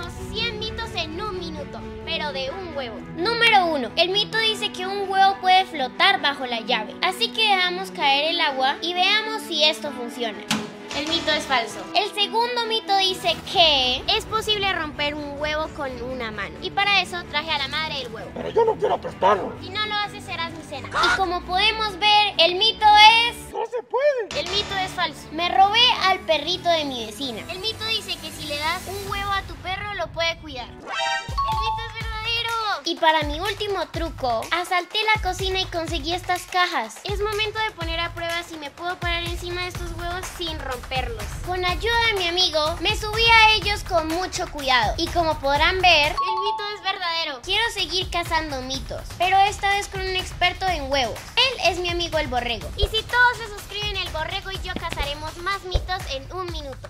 cazaremos 100 mitos en un minuto, pero de un huevo. Número 1. El mito dice que un huevo puede flotar bajo la llave, así que dejamos caer el agua y veamos si esto funciona. El mito es falso. El segundo mito dice que es posible romper un huevo con una mano. Y para eso traje a la madre del huevo. Pero yo no quiero apestarlo. Si no lo haces, serás mi cena. Y como podemos ver, el mito es... No se puede. El mito es falso. Me robé al perrito de mi vecina. El mito dice que si le das un huevo lo puede cuidar. El mito es verdadero. Y para mi último truco, asalté la cocina y conseguí estas cajas. Es momento de poner a prueba si me puedo parar encima de estos huevos sin romperlos. Con ayuda de mi amigo, me subí a ellos con mucho cuidado. Y como podrán ver, el mito es verdadero. Quiero seguir cazando mitos, pero esta vez con un experto en huevos. Él es mi amigo el borrego. Y si todos se suscriben, el borrego y yo cazaremos más mitos en un minuto.